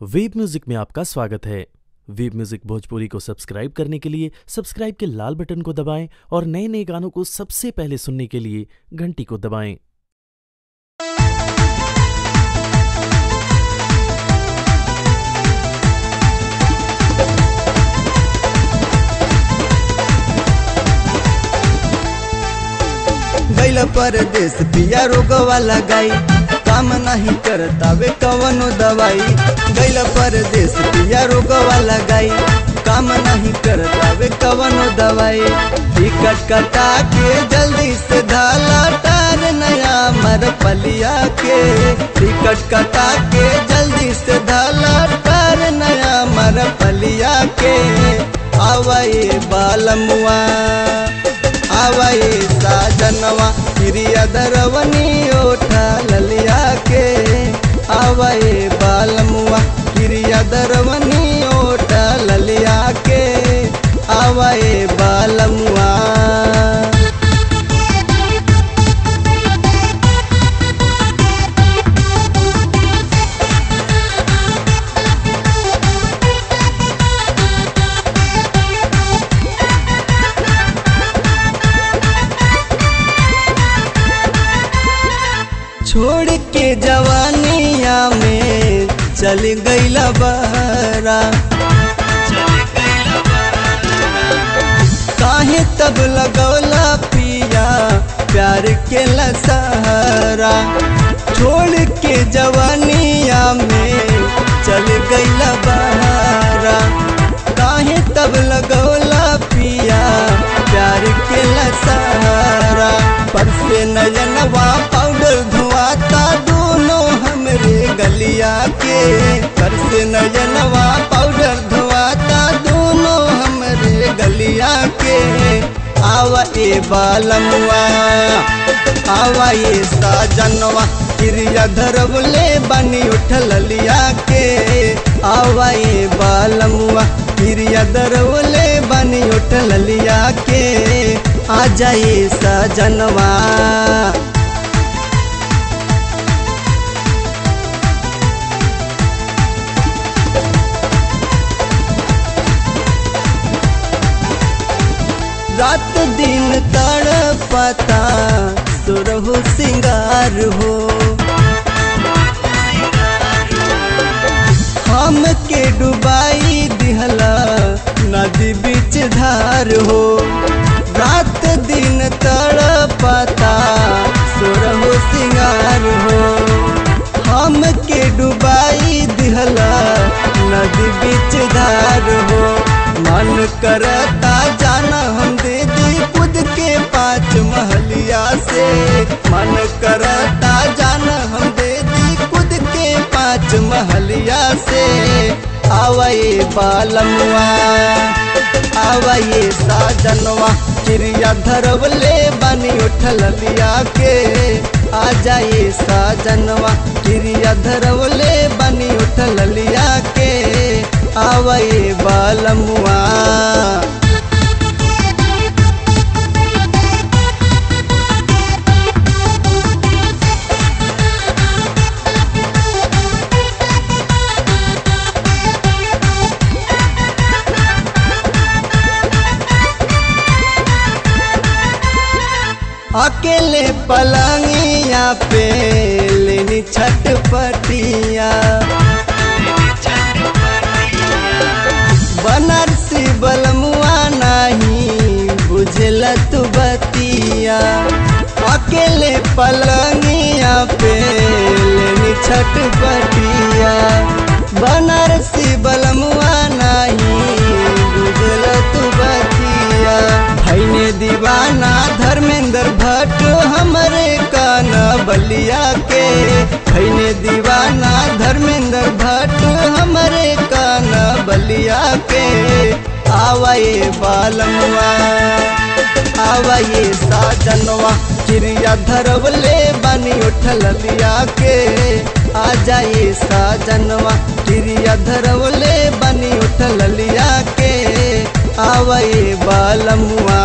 Web music में आपका स्वागत है। वेब म्यूज़िक भोजपुरी को सब्सक्राइब करने के लिए सब्सक्राइब के लाल बटन को दबाएँ और नए नए गानों को सबसे पहले सुनने के लिए घंटी को दबाएँ। गैल परदेश पिया रोगवा लगाई। काम नहीं करता, वे कवनो दवाई। गैल परदेश पिया रोगवा लगाई। काम नहीं करता, वे कवनो दवाई। टिकट कटा के जल्दी से धाला टार नया मर पलिया के टिकट कटा के जल्दी से धाला टार नया मर पलिया के आवाए बालमुआ, आवाए साजनवा हिरिया दरवनी। आवाए बालमुआ। छोड़ के जवानिया में चल गईला बहरा। तब लगौला पिया, प्यार के लसहरा। छोड़ के जवानिया में चल गईला बहरा। काहे तब लगौला पिया, प्यार के लसहरा। पर से नयनवा पाउडर धुआता दोनों हमरे गलिया के। ए बालमवा आवा ये साजनवा, क्रिया धरवले बनी उठल लिया के आवा ए बालमवा क्रिया धरवले बनी उठल लिया के आ जाए सजनवा। रात दिन तड़पता सुरहु सिंगार हो। हम के डुबाई दिहला, नदी बीच धार हो। रात दिन तड़पता सुरहु सिंगार हो। हम के डुबाई दिहला, नदी बीच धार हो। मन करता जाना मन करता जान हम दे दी खुद के पाँच महलिया से। आवाए बालमुआ आवाए साजनवा, चिड़िया धरवले बनी उठल लिया के। आ जाए साजनवा, चिड़िया धरवले बनी उठल लिया के। आवाए बालमुआ अकेले पलंगिया पे लेनी छटपटिया। बनारसी बलमुआ नहीं बुझल तू बतिया। अकेले पलंगिया पे लेनी छटपटिया। बनारसी बलमुआ बलिया के भैने दीवाना धर्मेंद्र भट्ट, हमारे काना बलिया के आवाए बालमुआ आवाए साजनवा, चिड़िया धरवले बनी उठल लिया के आ जाए साजनवा, चिड़िया धरवले बनी उठल लिया के आवाए बालमुआ